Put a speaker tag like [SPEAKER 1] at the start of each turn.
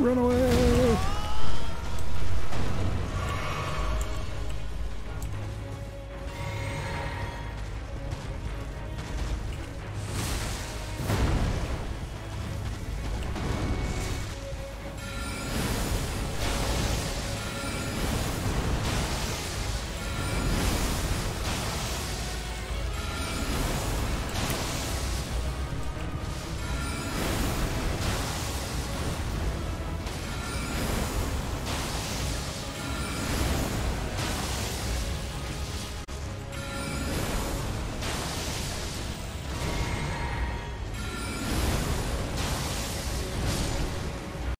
[SPEAKER 1] Run away!